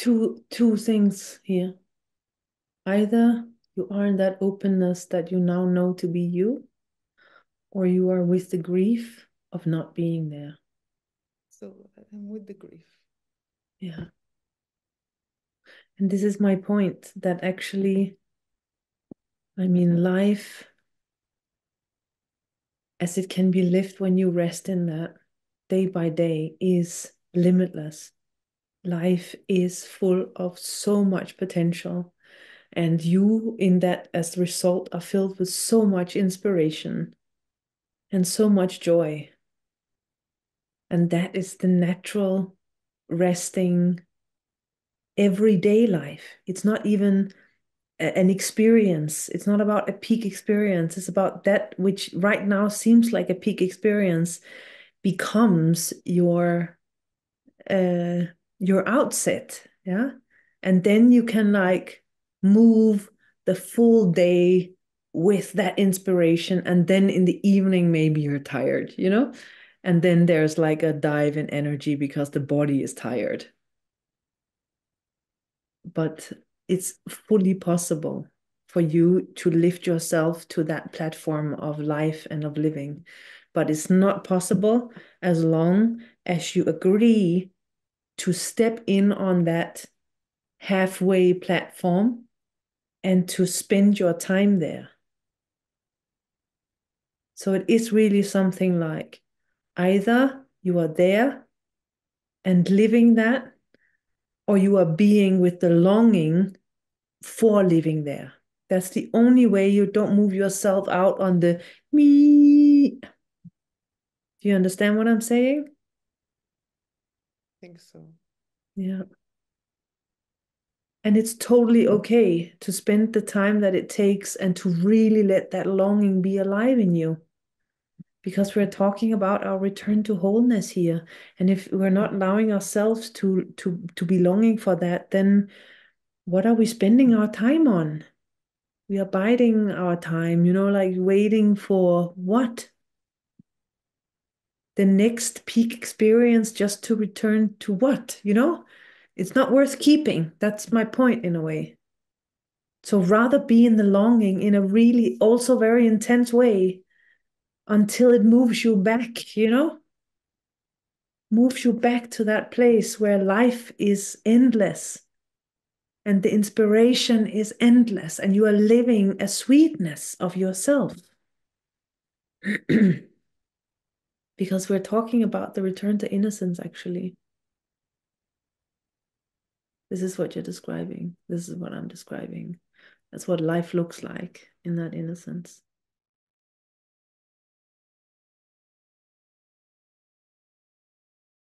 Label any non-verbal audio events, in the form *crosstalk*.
two two things here. Either you are in that openness that you now know to be you, or you are with the grief of not being there. So I'm with the grief. Yeah. And this is my point that actually, I mean, life as it can be lived when you rest in that day by day is limitless. Life is full of so much potential. And you, in that, as a result, are filled with so much inspiration and so much joy. And that is the natural resting everyday life. It's not even an experience. It's not about a peak experience. It's about that which right now seems like a peak experience becomes your uh your outset. Yeah. And then you can like move the full day with that inspiration. And then in the evening, maybe you're tired, you know? And then there's like a dive in energy because the body is tired. But it's fully possible for you to lift yourself to that platform of life and of living. But it's not possible as long as you agree to step in on that halfway platform and to spend your time there. So it is really something like either you are there and living that, or you are being with the longing for living there. That's the only way you don't move yourself out on the me. Do you understand what I'm saying? Think so. Yeah. And it's totally okay to spend the time that it takes and to really let that longing be alive in you because we're talking about our return to wholeness here and if we're not allowing ourselves to to to be longing for that then what are we spending our time on we are biding our time you know like waiting for what the next peak experience just to return to what you know it's not worth keeping that's my point in a way so rather be in the longing in a really also very intense way until it moves you back, you know? Moves you back to that place where life is endless and the inspiration is endless and you are living a sweetness of yourself. *clears throat* because we're talking about the return to innocence, actually. This is what you're describing. This is what I'm describing. That's what life looks like in that innocence.